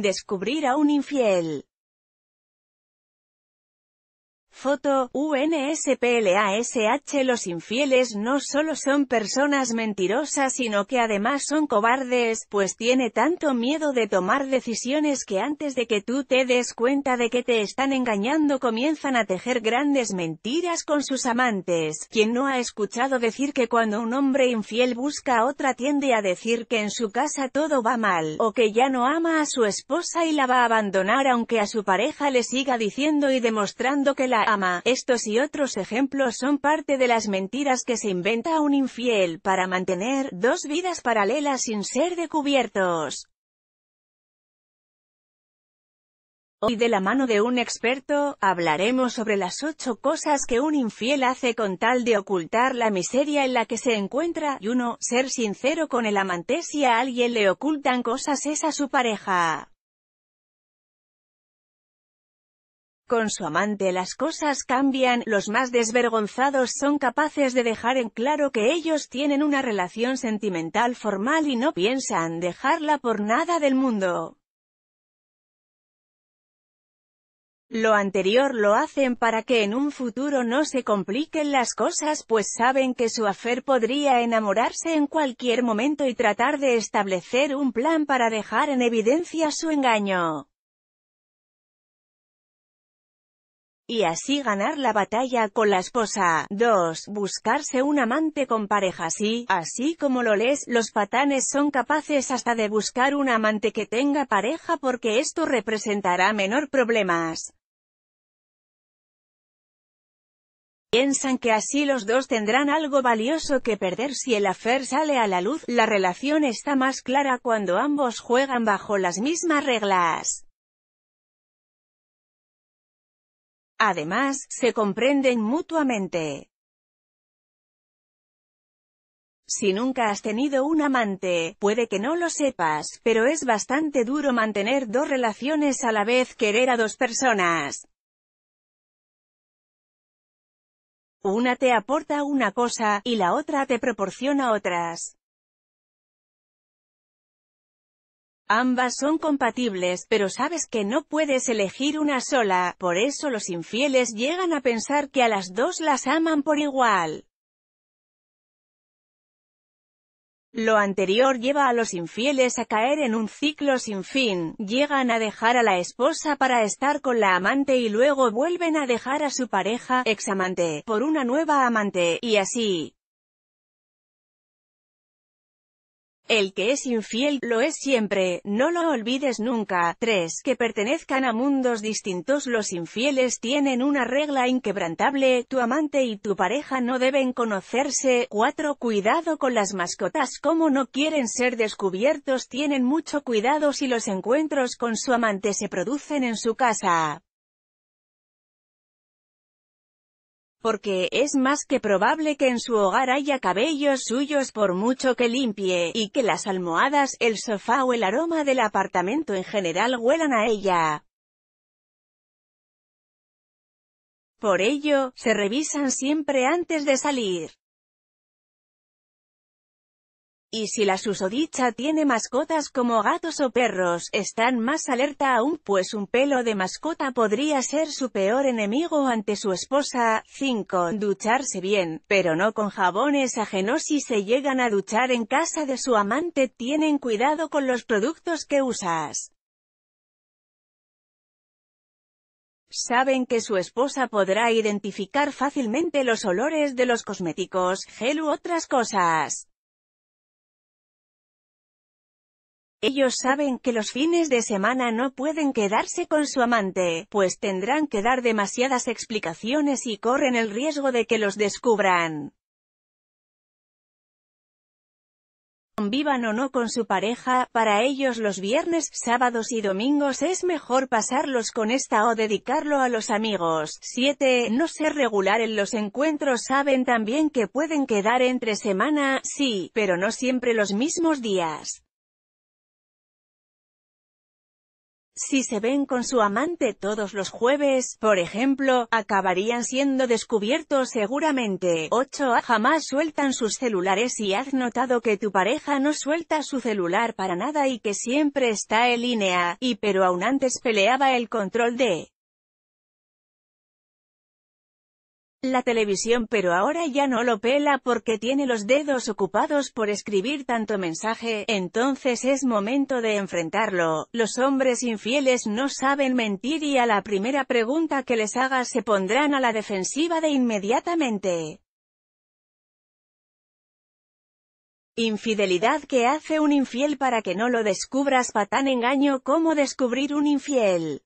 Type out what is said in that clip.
Descubrir a un infiel. Foto, UNSPLASH Los infieles no solo son personas mentirosas sino que además son cobardes, pues tiene tanto miedo de tomar decisiones que antes de que tú te des cuenta de que te están engañando comienzan a tejer grandes mentiras con sus amantes. Quien no ha escuchado decir que cuando un hombre infiel busca a otra tiende a decir que en su casa todo va mal, o que ya no ama a su esposa y la va a abandonar aunque a su pareja le siga diciendo y demostrando que la Estos y otros ejemplos son parte de las mentiras que se inventa un infiel para mantener dos vidas paralelas sin ser descubiertos. Hoy de la mano de un experto, hablaremos sobre las ocho cosas que un infiel hace con tal de ocultar la miseria en la que se encuentra, y uno, ser sincero con el amante si a alguien le ocultan cosas es a su pareja. Con su amante las cosas cambian, los más desvergonzados son capaces de dejar en claro que ellos tienen una relación sentimental formal y no piensan dejarla por nada del mundo. Lo anterior lo hacen para que en un futuro no se compliquen las cosas pues saben que su afer podría enamorarse en cualquier momento y tratar de establecer un plan para dejar en evidencia su engaño. Y así ganar la batalla con la esposa. 2. Buscarse un amante con pareja sí, así como lo lees, los patanes son capaces hasta de buscar un amante que tenga pareja porque esto representará menor problemas. Piensan que así los dos tendrán algo valioso que perder si el afer sale a la luz, la relación está más clara cuando ambos juegan bajo las mismas reglas. Además, se comprenden mutuamente. Si nunca has tenido un amante, puede que no lo sepas, pero es bastante duro mantener dos relaciones a la vez querer a dos personas. Una te aporta una cosa, y la otra te proporciona otras. Ambas son compatibles, pero sabes que no puedes elegir una sola, por eso los infieles llegan a pensar que a las dos las aman por igual. Lo anterior lleva a los infieles a caer en un ciclo sin fin, llegan a dejar a la esposa para estar con la amante y luego vuelven a dejar a su pareja, examante, por una nueva amante, y así. El que es infiel, lo es siempre, no lo olvides nunca. 3. Que pertenezcan a mundos distintos Los infieles tienen una regla inquebrantable, tu amante y tu pareja no deben conocerse. 4. Cuidado con las mascotas como no quieren ser descubiertos tienen mucho cuidado si los encuentros con su amante se producen en su casa. Porque es más que probable que en su hogar haya cabellos suyos por mucho que limpie, y que las almohadas, el sofá o el aroma del apartamento en general huelan a ella. Por ello, se revisan siempre antes de salir. Y si la susodicha tiene mascotas como gatos o perros, están más alerta aún, pues un pelo de mascota podría ser su peor enemigo ante su esposa. 5. Ducharse bien, pero no con jabones ajenos si se llegan a duchar en casa de su amante, tienen cuidado con los productos que usas. Saben que su esposa podrá identificar fácilmente los olores de los cosméticos, gel u otras cosas. Ellos saben que los fines de semana no pueden quedarse con su amante, pues tendrán que dar demasiadas explicaciones y corren el riesgo de que los descubran. Vivan o no con su pareja, para ellos los viernes, sábados y domingos es mejor pasarlos con esta o dedicarlo a los amigos. 7. No ser regular en los encuentros saben también que pueden quedar entre semana, sí, pero no siempre los mismos días. Si se ven con su amante todos los jueves, por ejemplo, acabarían siendo descubiertos seguramente. 8. Jamás sueltan sus celulares y has notado que tu pareja no suelta su celular para nada y que siempre está en línea, y pero aún antes peleaba el control de la televisión pero ahora ya no lo pela porque tiene los dedos ocupados por escribir tanto mensaje, entonces es momento de enfrentarlo. Los hombres infieles no saben mentir y a la primera pregunta que les hagas se pondrán a la defensiva de inmediatamente. Infidelidad que hace un infiel para que no lo descubras tan engaño como descubrir un infiel.